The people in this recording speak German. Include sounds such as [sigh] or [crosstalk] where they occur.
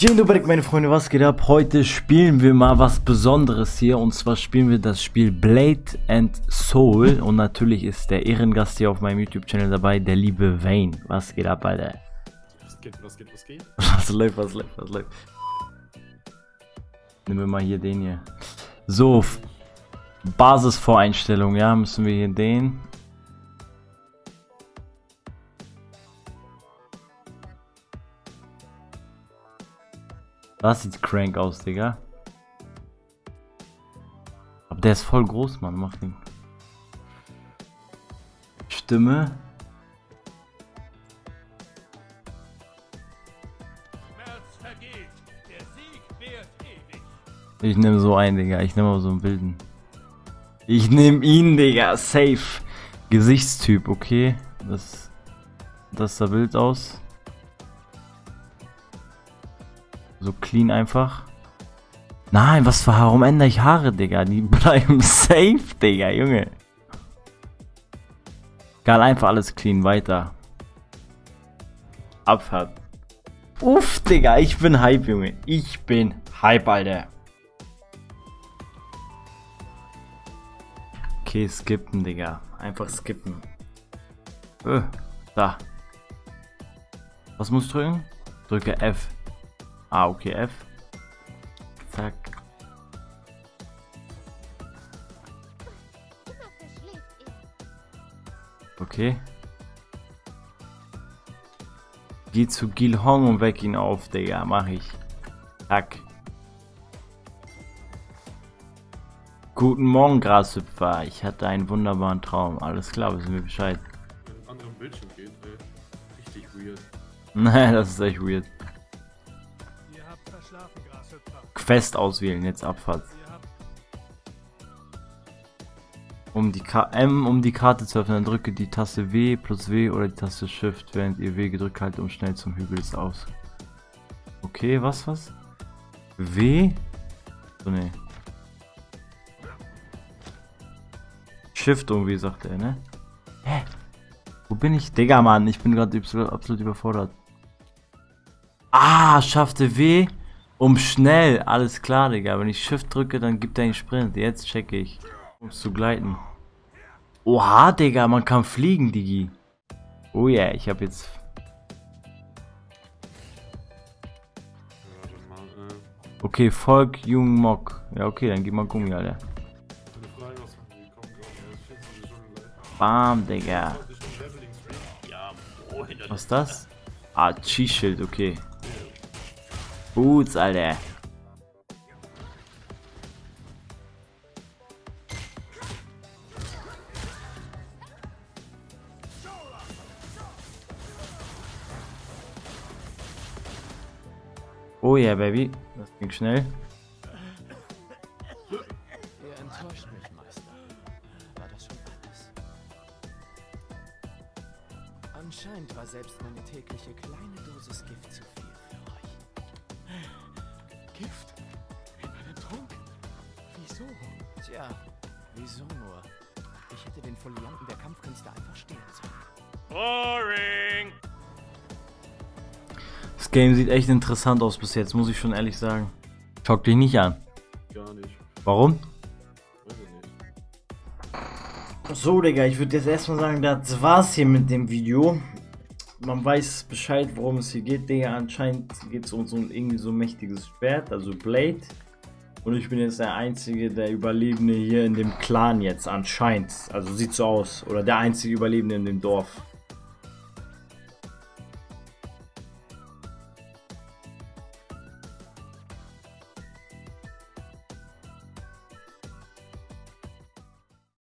Dzień dobry, meine Freunde, was geht ab? Heute spielen wir mal was Besonderes hier und zwar spielen wir das Spiel Blade and Soul und natürlich ist der Ehrengast hier auf meinem YouTube-Channel dabei, der liebe Wayne. Was geht ab, Alter? Was geht, was geht, was geht? [laughs] Was läuft, was läuft, was läuft? Nehmen wir mal hier den hier. So, Basisvoreinstellung, ja, müssen wir hier den. Das sieht crank aus, Digga. Aber der ist voll groß, Mann. Mach den. Stimme. Ich nehme so einen, Digga. Ich nehme mal so einen wilden. Ich nehme ihn, Digga. Safe. Gesichtstyp, okay. Das, das sah wild aus. So clean einfach. Nein, was für Warum ändere ich Haare, Digga? Die [laughs] bleiben safe, Digga, Junge. Egal, einfach alles clean, weiter. Abfahrt. Uff, Digga, ich bin Hype, Junge. Ich bin Hype, Alter. Okay, skippen, Digga. Einfach skippen. Äh, da. Was muss ich drücken? Drücke F. Ah, okay, F. Zack. Okay. Geh zu Gil Hong und weck ihn auf, Digga. Mach ich. Zack. Guten Morgen, Grashüpfer. Ich hatte einen wunderbaren Traum. Alles klar, wissen wir Bescheid. Wenn ein anderer Bildschirm geht, ey. Richtig weird. Nein, [laughs] das ist echt weird. Quest auswählen, jetzt Abfahrt. Um die Ka M, um die Karte zu öffnen, drücke die Taste W plus W oder die Taste Shift, während ihr W gedrückt haltet, um schnell zum Hügel des aus. Okay, was, was? W? So, ne. Shift irgendwie, sagt er, ne? Hä? Wo bin ich? Digga, Mann, ich bin gerade absolut überfordert. Ah, schaffte W, um schnell. Alles klar, Digga. Wenn ich Shift drücke, dann gibt er einen Sprint. Jetzt checke ich. Um zu gleiten. Oha, Digga, man kann fliegen, Digi. Oh yeah, ich habe jetzt... Okay, Volk, Jung, Mock. Ja, okay, dann gib mal Gummi, Alter. eine Frage, was haben die kommen gerade? Ja, das 24 Stunden live. Bam, Digga. Was ist das? Ah, Chi-Schild, okay. Boots, Alter. Oh ja, yeah, Baby. Das ging schnell. Ihr enttäuscht mich, Meister. War das schon alles? Anscheinend war selbst meine tägliche kleine Dosis Gift zu viel. Gift? In meinen Trunk? Wieso? Tja, wieso nur? Ich hätte den Folianten der Kampfkünste einfach stehlen sollen. Das Game sieht echt interessant aus bis jetzt, muss ich schon ehrlich sagen. Schaut dich nicht an. Gar nicht. Warum? So, Digga, ich würde jetzt erstmal sagen, das war's hier mit dem Video. Man weiß Bescheid, worum es hier geht, Digga. Anscheinend geht es um so ein irgendwie so mächtiges Schwert, also Blade. Und ich bin jetzt der einzige, der Überlebende hier in dem Clan jetzt, anscheinend. Also sieht so aus. Oder der einzige Überlebende in dem Dorf.